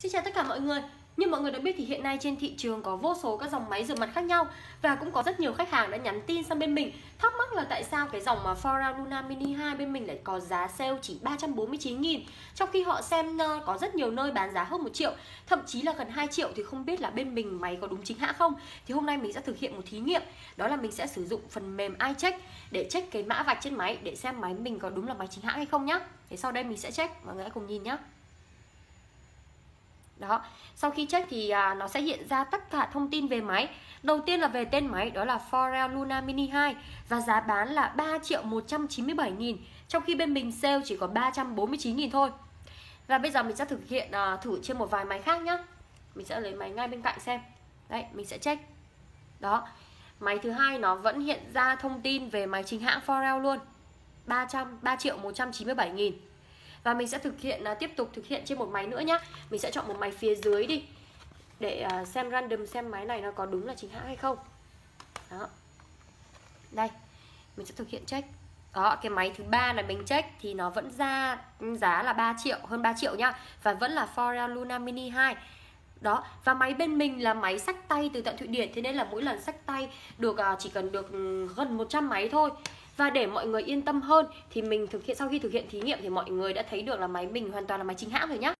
Xin chào tất cả mọi người. Như mọi người đã biết thì hiện nay trên thị trường có vô số các dòng máy rửa mặt khác nhau Và cũng có rất nhiều khách hàng đã nhắn tin sang bên mình. Thắc mắc là tại sao cái dòng mà Fora Luna Mini 2 bên mình lại có giá sale chỉ 349 nghìn, Trong khi họ xem có rất nhiều nơi bán giá hơn 1 triệu, Thậm chí là gần 2 triệu thì không biết là bên mình máy có đúng chính hãng không? Thì hôm nay mình sẽ thực hiện một thí nghiệm, Đó là mình sẽ sử dụng phần mềm iCheck Để check cái mã vạch trên máy Để xem máy mình có đúng là máy chính hãng hay không nhá. Thế sau đây mình sẽ check, Mọi người hãy cùng nhìn nhé đó. Sau khi check thì à, nó sẽ hiện ra tất cả thông tin về máy. Đầu tiên là về tên máy đó là Forel Luna Mini 2 và giá bán là 3 triệu 197 nghìn trong khi bên mình sale chỉ có 349 nghìn thôi. Và bây giờ mình sẽ thực hiện à, thử trên một vài máy khác nhá. Mình sẽ lấy máy ngay bên cạnh xem. Đấy mình sẽ check. Đó. Máy thứ hai nó vẫn hiện ra thông tin về máy chính hãng Forel luôn. 300 3 triệu 197 nghìn và mình sẽ thực hiện uh, tiếp tục thực hiện trên một máy nữa nhá. Mình sẽ chọn một máy phía dưới đi để uh, xem random xem máy này nó có đúng là chính hãng hay không. Đó. Đây mình sẽ thực hiện check. Đó cái máy thứ ba là mình check thì nó vẫn ra giá là 3 triệu hơn 3 triệu nhá. Và vẫn là Forel Luna Mini 2 đó và máy bên mình là máy sách tay từ tận Thụy Điển. Thế nên là mỗi lần sách tay được à, chỉ cần được ừ, gần 100 máy thôi và để mọi người yên tâm hơn thì mình thực hiện, sau khi thực hiện thí nghiệm thì mọi người đã thấy được là máy mình hoàn toàn là máy chính hãng rồi nhá.